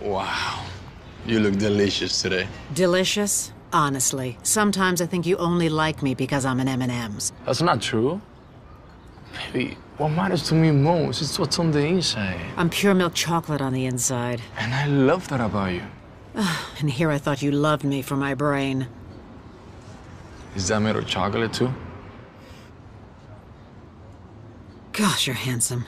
Wow. You look delicious today. Delicious? Honestly, sometimes I think you only like me because I'm an M&M's. That's not true. Maybe what matters to me most is what's on the inside. I'm pure milk chocolate on the inside. And I love that about you. And here I thought you loved me for my brain. Is that made of chocolate too? Gosh, you're handsome.